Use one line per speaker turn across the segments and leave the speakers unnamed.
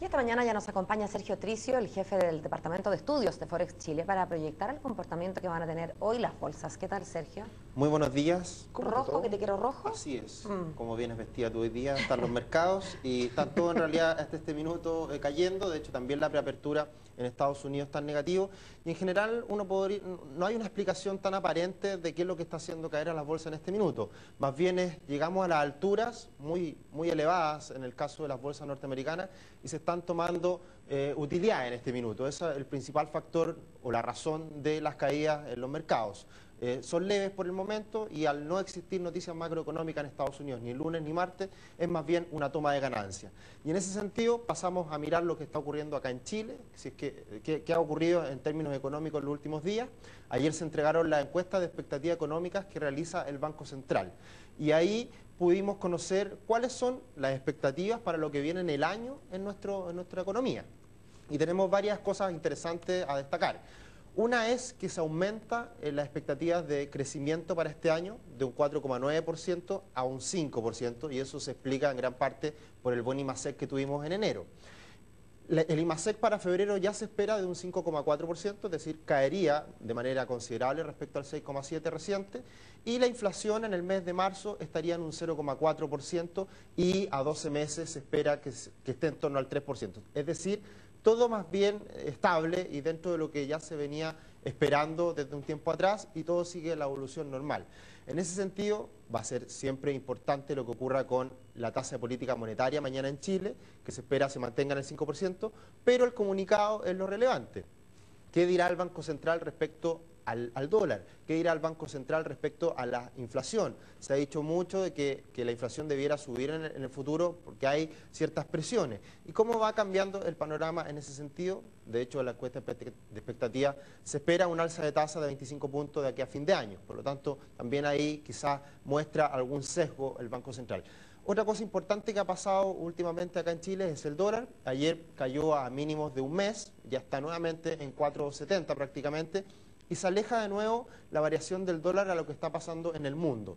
Y esta mañana ya nos acompaña Sergio Tricio, el jefe del Departamento de Estudios de Forex Chile, para proyectar el comportamiento que van a tener hoy las bolsas. ¿Qué tal, Sergio?
Muy buenos días.
¿Rojo, que te quiero rojo?
Así es. Mm. Como vienes vestida tú hoy día, están los mercados y están todos en realidad hasta este minuto eh, cayendo. De hecho, también la preapertura en Estados Unidos está en negativo. Y en general, uno podría, no hay una explicación tan aparente de qué es lo que está haciendo caer a las bolsas en este minuto. Más bien es, llegamos a las alturas muy, muy elevadas en el caso de las bolsas norteamericanas y se están tomando eh, utilidad en este minuto. Ese es el principal factor o la razón de las caídas en los mercados. Eh, son leves por el momento y al no existir noticias macroeconómicas en Estados Unidos ni lunes ni martes, es más bien una toma de ganancia. Y en ese sentido pasamos a mirar lo que está ocurriendo acá en Chile, si es que, qué ha ocurrido en términos económicos en los últimos días. Ayer se entregaron las encuestas de expectativas económicas que realiza el Banco Central. Y ahí pudimos conocer cuáles son las expectativas para lo que viene en el año en, nuestro, en nuestra economía. Y tenemos varias cosas interesantes a destacar. Una es que se aumenta eh, las expectativas de crecimiento para este año de un 4,9% a un 5%, y eso se explica en gran parte por el buen IMASEC que tuvimos en enero. El IMASEC para febrero ya se espera de un 5,4%, es decir, caería de manera considerable respecto al 6,7% reciente, y la inflación en el mes de marzo estaría en un 0,4% y a 12 meses se espera que, que esté en torno al 3%. Es decir, todo más bien estable y dentro de lo que ya se venía esperando desde un tiempo atrás y todo sigue la evolución normal. En ese sentido, va a ser siempre importante lo que ocurra con la tasa de política monetaria mañana en Chile, que se espera se mantenga en el 5%, pero el comunicado es lo relevante. ¿Qué dirá el Banco Central respecto al, dólar. ¿Qué dirá el Banco Central respecto a la inflación? Se ha dicho mucho de que, la inflación debiera subir en el, futuro porque hay ciertas presiones. ¿Y cómo va cambiando el panorama en ese sentido? De hecho, en la encuesta de expectativa se espera un alza de tasa de 25 puntos de aquí a fin de año. Por lo tanto, también ahí quizás muestra algún sesgo el Banco Central. Otra cosa importante que ha pasado últimamente acá en Chile es el dólar. Ayer cayó a mínimos de un mes, ya está nuevamente en 4.70 prácticamente y se aleja de nuevo la variación del dólar a lo que está pasando en el mundo.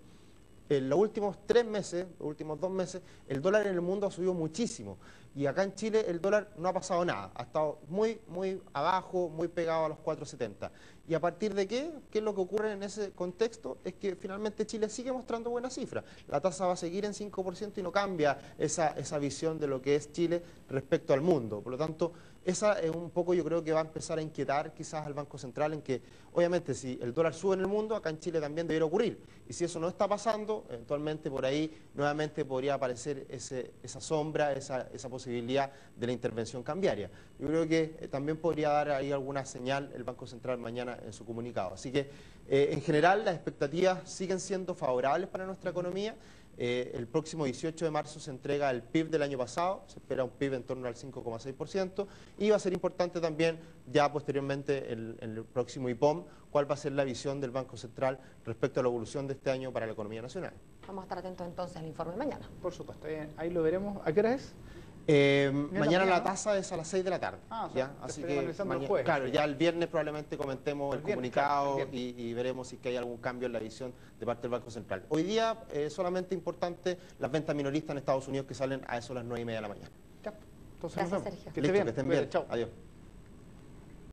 En los últimos tres meses, los últimos dos meses, el dólar en el mundo ha subido muchísimo. Y acá en Chile el dólar no ha pasado nada. Ha estado muy, muy abajo, muy pegado a los 4.70. ¿Y a partir de qué? ¿Qué es lo que ocurre en ese contexto? Es que finalmente Chile sigue mostrando buenas cifras. La tasa va a seguir en 5% y no cambia esa, esa visión de lo que es Chile respecto al mundo. Por lo tanto, esa es un poco yo creo que va a empezar a inquietar quizás al Banco Central en que obviamente si el dólar sube en el mundo, acá en Chile también debería ocurrir. Y si eso no está pasando, eventualmente por ahí nuevamente podría aparecer ese, esa sombra, esa, esa, posibilidad de la intervención cambiaria. Yo creo que eh, también podría dar ahí alguna señal el Banco Central mañana en su comunicado. Así que eh, en general las expectativas siguen siendo favorables para nuestra economía. Eh, el próximo 18 de marzo se entrega el PIB del año pasado, se espera un PIB en torno al 5,6% y va a ser importante también ya posteriormente en el, próximo IPOM cuál va a ser la visión del Banco Central respecto a la evolución de este año para la economía nacional.
Vamos a estar atentos entonces al informe mañana.
Por supuesto, ahí lo veremos. ¿A qué hora es?
Eh, mañana la tasa es a las 6 de la tarde.
Ah,
¿ya? Así que claro, ya el viernes probablemente comentemos el, comunicado y, veremos si hay algún cambio en la visión de parte del Banco Central. Hoy día es eh, solamente importante las ventas minoristas en Estados Unidos que salen a eso a las 9 y media de la mañana.
Gracias, Sergio.
Que, estén bien. Chao. Adiós.